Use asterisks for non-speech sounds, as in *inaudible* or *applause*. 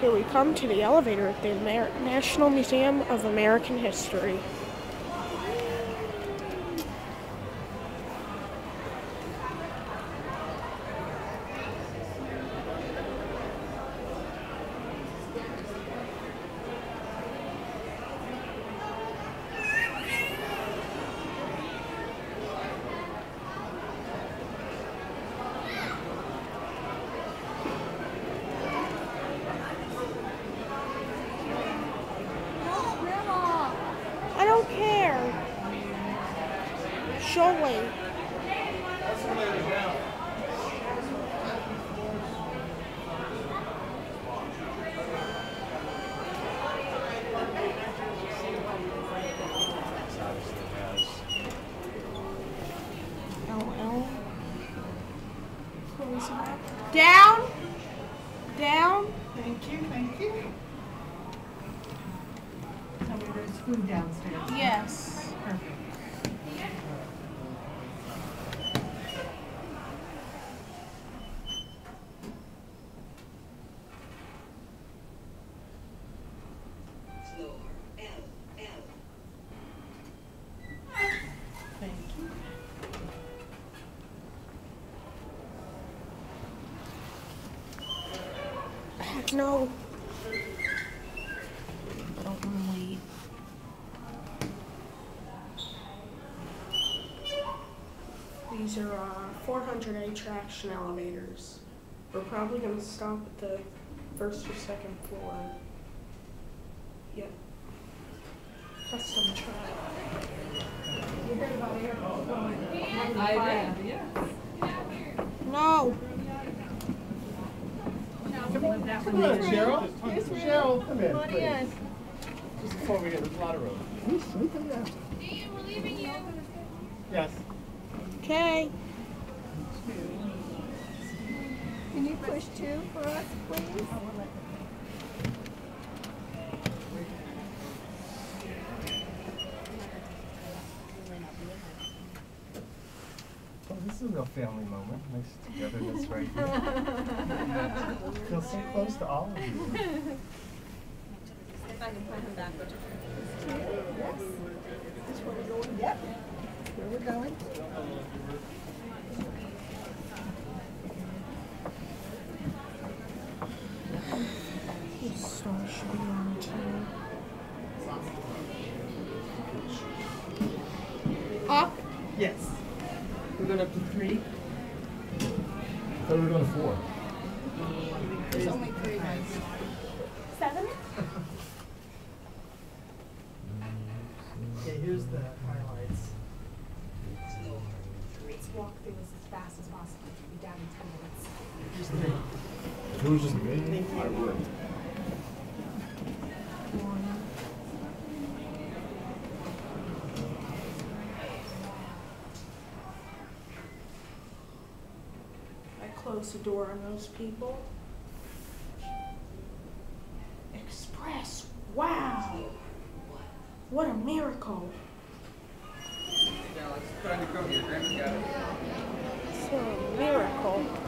Here we come to the elevator at the Amer- National Museum of American History. I don't care. LL. Close. Down. Down. Thank you, thank you. Tell me there's food downstairs. Yes. Perfect. Floor L L. Thank you. Heck no. Don't. These are uh, 400A traction elevators. We're probably going to stop at the first or second floor. Yep. Custom track. I did, yeah. No. Come on, that Come on. Cheryl. Cheryl, come in, please. Just before we get to the lot of road. You sleeping now? Yes. Okay. Can you push two for us, please? A family moment. Nice togetherness right here. *laughs* Feel so close to all of you. If I can put him back, which Yes. That's where we're going? Yep. Where we're going. This star should be on too. Up. Yes. We're going up to three. Thought we were going to four. There's only three ones. Seven? Yeah, here's the highlights. Let's walk through this as fast as possible. Be down in ten minutes. Here's the It was just me. I would. I close the door on those people. Express. Wow. What a miracle. Yeah, let's put on your coat here. Grandma's got it. It's a miracle.